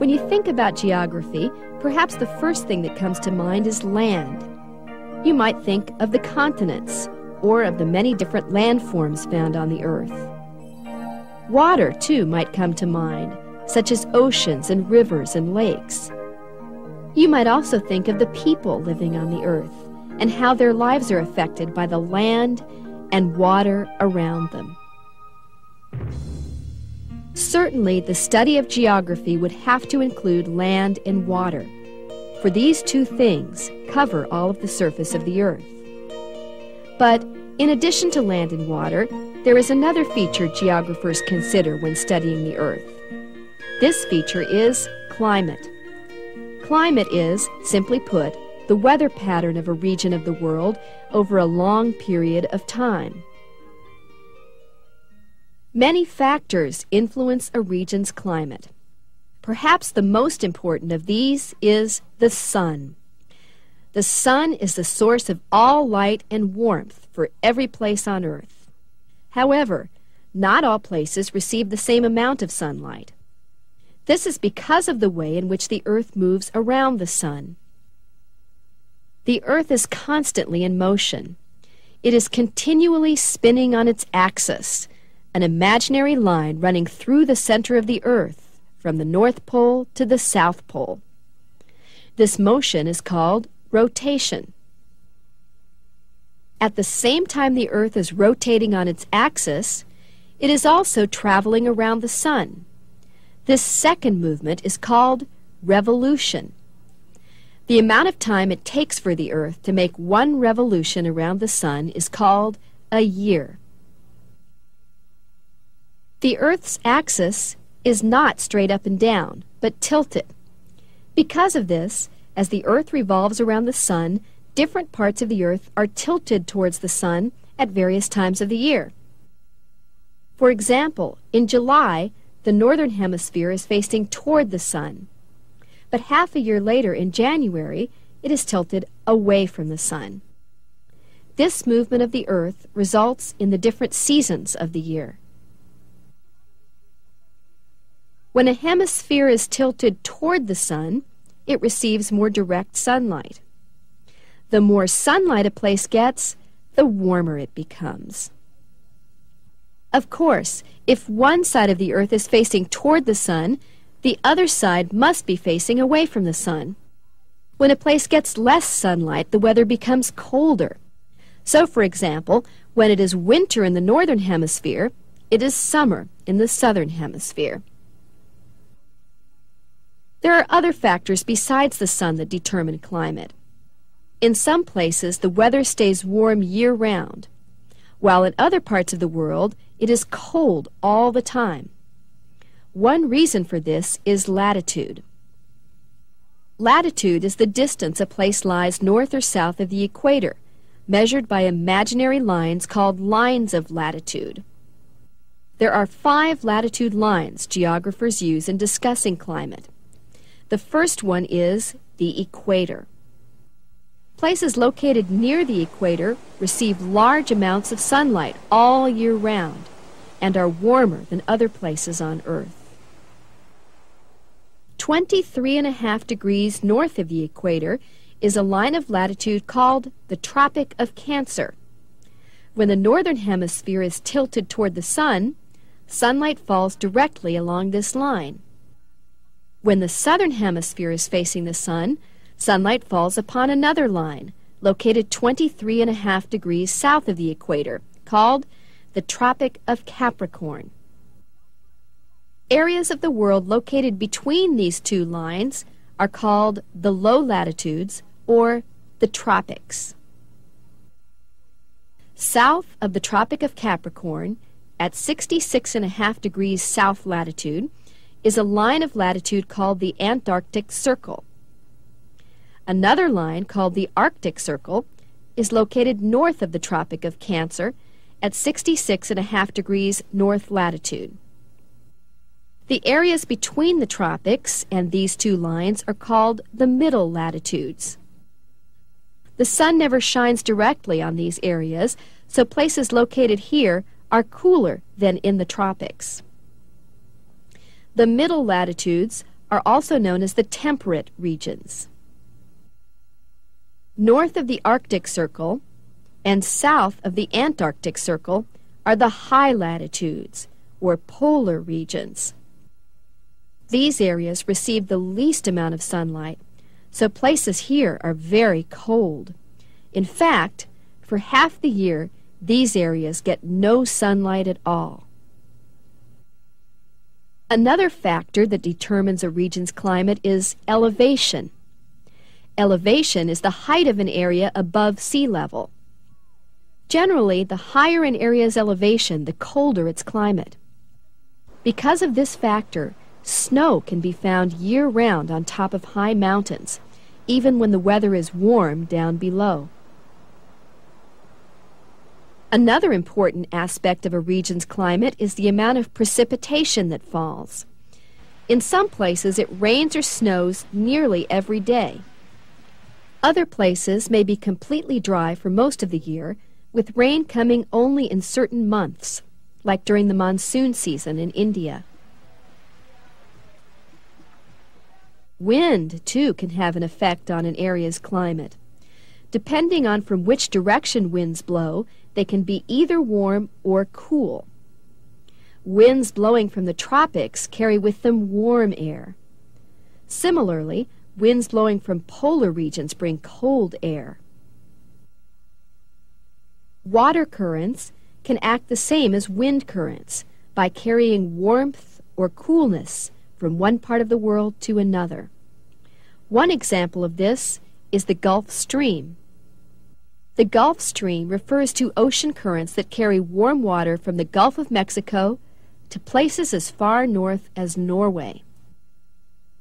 When you think about geography, perhaps the first thing that comes to mind is land. You might think of the continents or of the many different landforms found on the earth. Water, too, might come to mind, such as oceans and rivers and lakes. You might also think of the people living on the earth and how their lives are affected by the land and water around them. Certainly, the study of geography would have to include land and water, for these two things cover all of the surface of the earth. But in addition to land and water, there is another feature geographers consider when studying the earth. This feature is climate. Climate is, simply put, the weather pattern of a region of the world over a long period of time. Many factors influence a region's climate. Perhaps the most important of these is the sun. The sun is the source of all light and warmth for every place on earth. However, not all places receive the same amount of sunlight. This is because of the way in which the earth moves around the sun. The earth is constantly in motion. It is continually spinning on its axis an imaginary line running through the center of the Earth from the North Pole to the South Pole. This motion is called rotation. At the same time the Earth is rotating on its axis, it is also traveling around the Sun. This second movement is called revolution. The amount of time it takes for the Earth to make one revolution around the Sun is called a year. The Earth's axis is not straight up and down, but tilted. Because of this, as the Earth revolves around the Sun, different parts of the Earth are tilted towards the Sun at various times of the year. For example, in July, the northern hemisphere is facing toward the Sun. But half a year later, in January, it is tilted away from the Sun. This movement of the Earth results in the different seasons of the year. When a hemisphere is tilted toward the sun, it receives more direct sunlight. The more sunlight a place gets, the warmer it becomes. Of course, if one side of the earth is facing toward the sun, the other side must be facing away from the sun. When a place gets less sunlight, the weather becomes colder. So, for example, when it is winter in the northern hemisphere, it is summer in the southern hemisphere. There are other factors besides the sun that determine climate. In some places, the weather stays warm year round, while in other parts of the world, it is cold all the time. One reason for this is latitude. Latitude is the distance a place lies north or south of the equator, measured by imaginary lines called lines of latitude. There are five latitude lines geographers use in discussing climate. The first one is the equator. Places located near the equator receive large amounts of sunlight all year round and are warmer than other places on Earth. 23 and a half degrees north of the equator is a line of latitude called the Tropic of Cancer. When the northern hemisphere is tilted toward the sun, sunlight falls directly along this line. When the southern hemisphere is facing the sun, sunlight falls upon another line, located 23 and a half degrees south of the equator, called the Tropic of Capricorn. Areas of the world located between these two lines are called the low latitudes or the tropics. South of the Tropic of Capricorn, at 66 and a half degrees south latitude, is a line of latitude called the Antarctic Circle. Another line called the Arctic Circle is located north of the Tropic of Cancer at 66 and a half degrees north latitude. The areas between the tropics and these two lines are called the middle latitudes. The sun never shines directly on these areas, so places located here are cooler than in the tropics. The middle latitudes are also known as the temperate regions. North of the Arctic Circle and south of the Antarctic Circle are the high latitudes, or polar regions. These areas receive the least amount of sunlight, so places here are very cold. In fact, for half the year, these areas get no sunlight at all. Another factor that determines a region's climate is elevation. Elevation is the height of an area above sea level. Generally, the higher an area's elevation, the colder its climate. Because of this factor, snow can be found year-round on top of high mountains, even when the weather is warm down below. Another important aspect of a region's climate is the amount of precipitation that falls. In some places, it rains or snows nearly every day. Other places may be completely dry for most of the year, with rain coming only in certain months, like during the monsoon season in India. Wind, too, can have an effect on an area's climate. Depending on from which direction winds blow, they can be either warm or cool. Winds blowing from the tropics carry with them warm air. Similarly, winds blowing from polar regions bring cold air. Water currents can act the same as wind currents by carrying warmth or coolness from one part of the world to another. One example of this is the Gulf Stream. The Gulf Stream refers to ocean currents that carry warm water from the Gulf of Mexico to places as far north as Norway.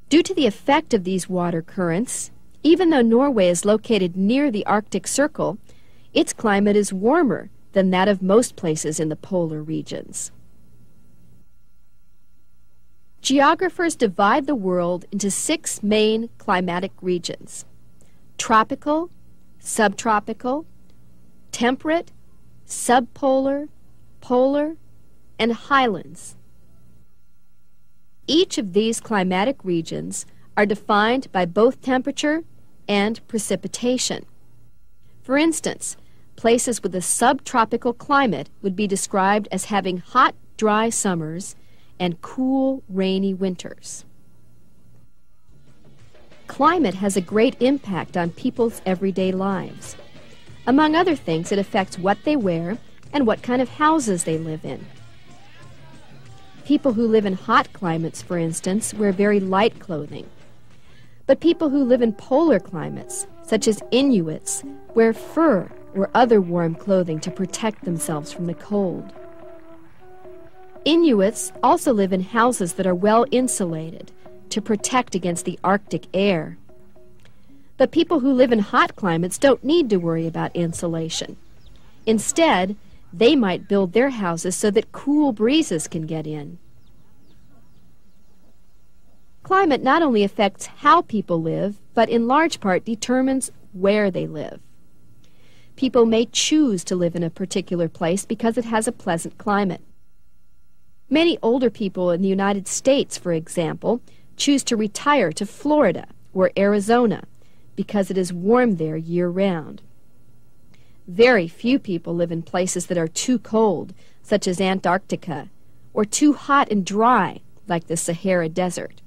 Due to the effect of these water currents, even though Norway is located near the Arctic Circle, its climate is warmer than that of most places in the polar regions. Geographers divide the world into six main climatic regions tropical, subtropical, temperate, subpolar, polar, and highlands. Each of these climatic regions are defined by both temperature and precipitation. For instance, places with a subtropical climate would be described as having hot, dry summers and cool, rainy winters. Climate has a great impact on people's everyday lives. Among other things, it affects what they wear and what kind of houses they live in. People who live in hot climates, for instance, wear very light clothing. But people who live in polar climates, such as Inuits, wear fur or other warm clothing to protect themselves from the cold. Inuits also live in houses that are well insulated to protect against the Arctic air. But people who live in hot climates don't need to worry about insulation. Instead, they might build their houses so that cool breezes can get in. Climate not only affects how people live, but in large part determines where they live. People may choose to live in a particular place because it has a pleasant climate. Many older people in the United States, for example, choose to retire to Florida or Arizona because it is warm there year round. Very few people live in places that are too cold, such as Antarctica, or too hot and dry, like the Sahara Desert.